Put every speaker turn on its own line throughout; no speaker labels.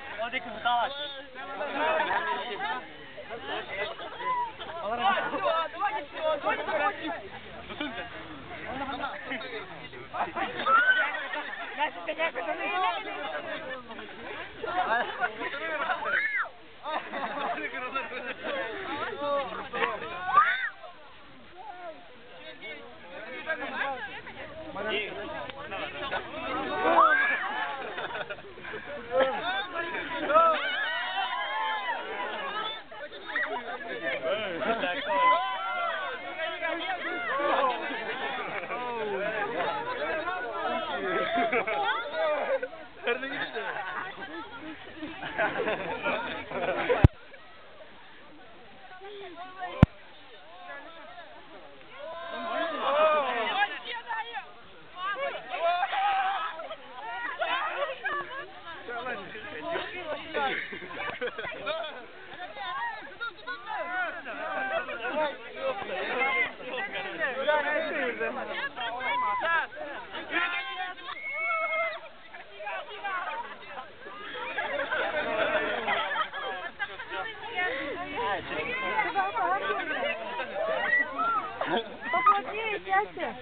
l'inglese, ho detto che
Поплотнее, Тяся.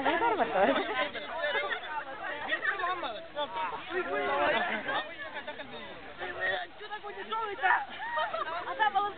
Здорово тоже.
Что такое дешевый-то? А там было